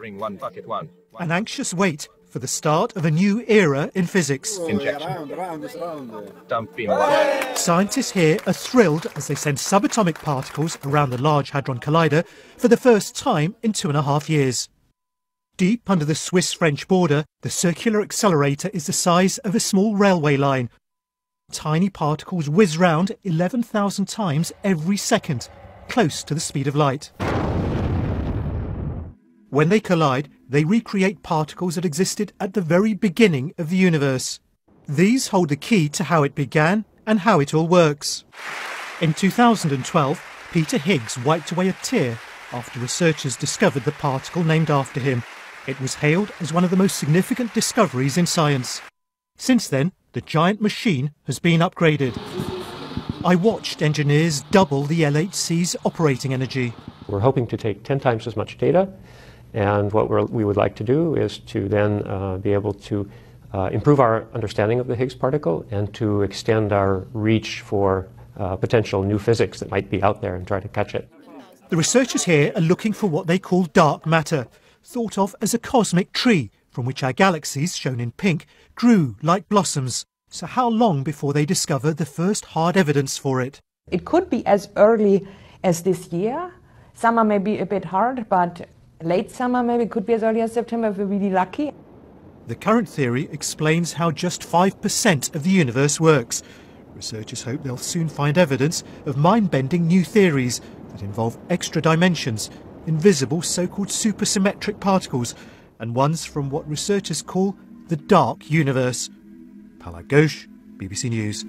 One bucket, one. An anxious wait for the start of a new era in physics. Injection. Dump in one. Scientists here are thrilled as they send subatomic particles around the Large Hadron Collider for the first time in two and a half years. Deep under the Swiss French border, the circular accelerator is the size of a small railway line. Tiny particles whiz round 11,000 times every second, close to the speed of light. When they collide, they recreate particles that existed at the very beginning of the universe. These hold the key to how it began and how it all works. In 2012, Peter Higgs wiped away a tear after researchers discovered the particle named after him. It was hailed as one of the most significant discoveries in science. Since then, the giant machine has been upgraded. I watched engineers double the LHC's operating energy. We're hoping to take 10 times as much data, and what we would like to do is to then uh, be able to uh, improve our understanding of the Higgs particle and to extend our reach for uh, potential new physics that might be out there and try to catch it. The researchers here are looking for what they call dark matter, thought of as a cosmic tree from which our galaxies, shown in pink, grew like blossoms. So how long before they discover the first hard evidence for it? It could be as early as this year. Summer may be a bit hard, but late summer maybe could be as early as September if we're really lucky. The current theory explains how just 5% of the universe works. Researchers hope they'll soon find evidence of mind-bending new theories that involve extra dimensions, invisible so-called supersymmetric particles, and ones from what researchers call the dark universe. Ghosh, BBC News.